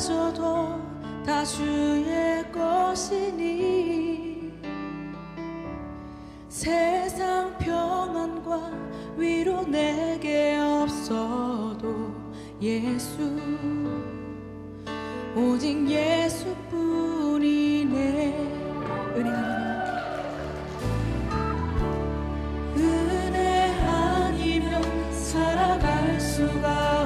마저도 다 주의 것이니. 세상 평안과 위로 내게 없어도 예수 오직 예수뿐이네. 은혜 아니면 은혜 아니면 살아갈 수가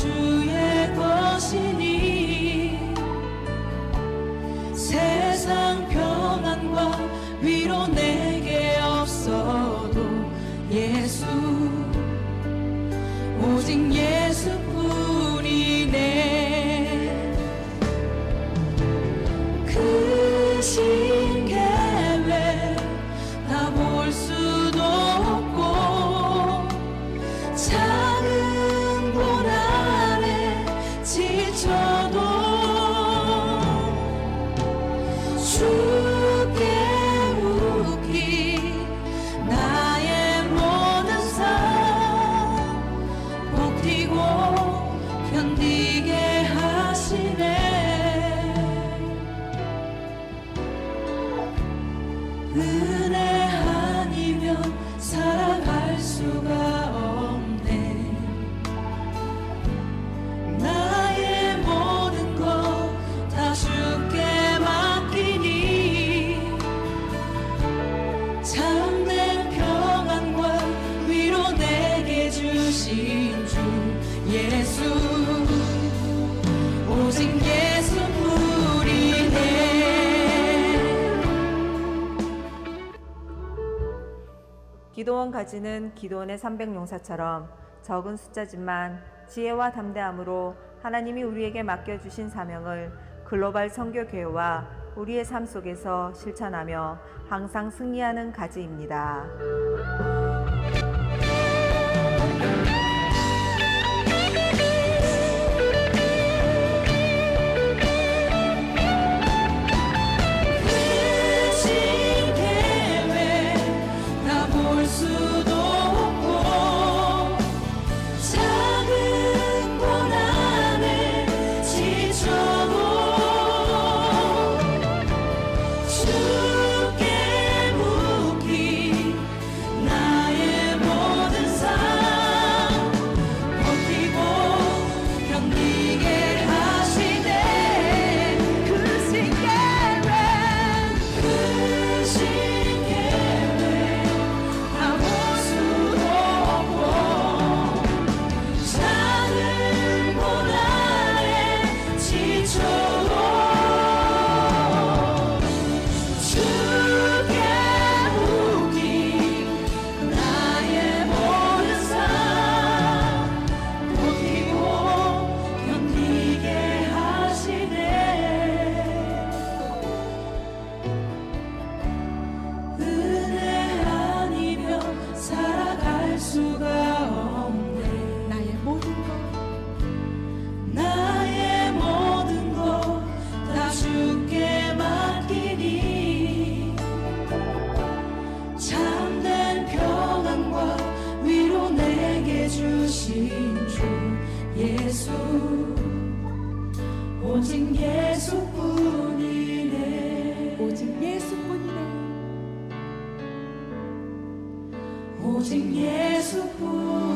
주의 것이니 세상 평안과 위로 내게 없어도 예수 오직 예수뿐 기도원 가지는 기도원의 300용사처럼 적은 숫자지만 지혜와 담대함으로 하나님이 우리에게 맡겨주신 사명을 글로벌 선교교회와 우리의 삶 속에서 실천하며 항상 승리하는 가지입니다. 오직 예수뿐이네. 오직 예수뿐이네. 오직 예수뿐